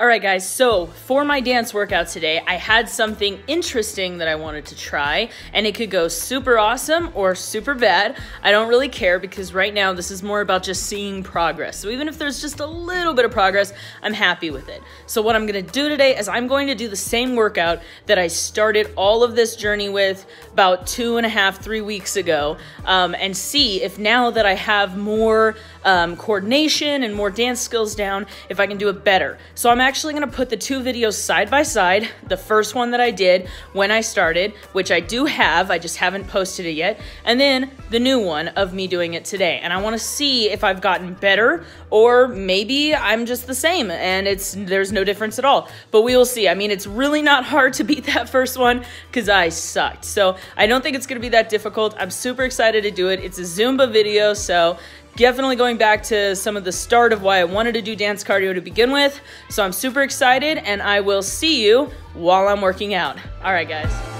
All right, guys, so for my dance workout today, I had something interesting that I wanted to try, and it could go super awesome or super bad. I don't really care because right now this is more about just seeing progress. So even if there's just a little bit of progress, I'm happy with it. So what I'm gonna do today is I'm going to do the same workout that I started all of this journey with about two and a half, three weeks ago, um, and see if now that I have more um, coordination and more dance skills down, if I can do it better. So I'm gonna put the two videos side by side. The first one that I did when I started, which I do have, I just haven't posted it yet, and then the new one of me doing it today. And I wanna see if I've gotten better or maybe I'm just the same and it's there's no difference at all. But we will see. I mean, it's really not hard to beat that first one because I sucked. So I don't think it's gonna be that difficult. I'm super excited to do it. It's a Zumba video, so definitely going back to some of the start of why I wanted to do dance cardio to begin with. So I'm super excited and I will see you while I'm working out. All right, guys.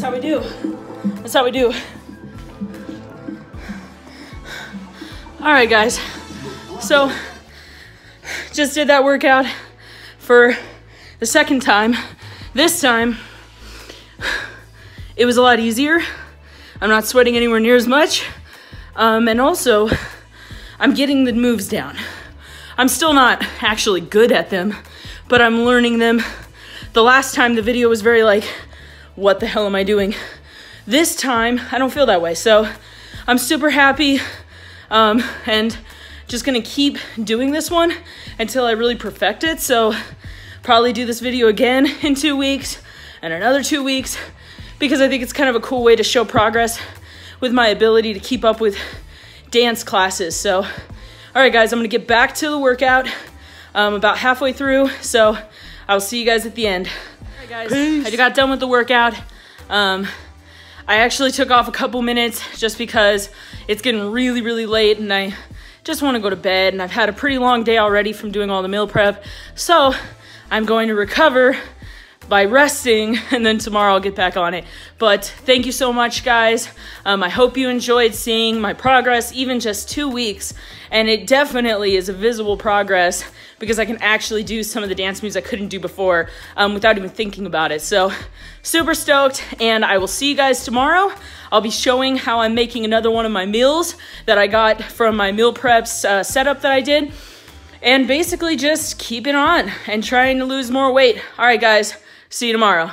That's how we do. That's how we do. All right, guys. So, just did that workout for the second time. This time, it was a lot easier. I'm not sweating anywhere near as much. Um, and also, I'm getting the moves down. I'm still not actually good at them, but I'm learning them. The last time the video was very like, what the hell am I doing? This time, I don't feel that way. So I'm super happy um, and just gonna keep doing this one until I really perfect it. So probably do this video again in two weeks and another two weeks because I think it's kind of a cool way to show progress with my ability to keep up with dance classes. So, all right, guys, I'm gonna get back to the workout. I'm about halfway through, so I'll see you guys at the end guys. Peace. I got done with the workout. Um, I actually took off a couple minutes just because it's getting really, really late and I just want to go to bed. And I've had a pretty long day already from doing all the meal prep. So I'm going to recover by resting and then tomorrow I'll get back on it. But thank you so much, guys. Um, I hope you enjoyed seeing my progress, even just two weeks. And it definitely is a visible progress because I can actually do some of the dance moves I couldn't do before um, without even thinking about it. So super stoked and I will see you guys tomorrow. I'll be showing how I'm making another one of my meals that I got from my meal preps uh, setup that I did. and basically just keeping on and trying to lose more weight. All right, guys, see you tomorrow.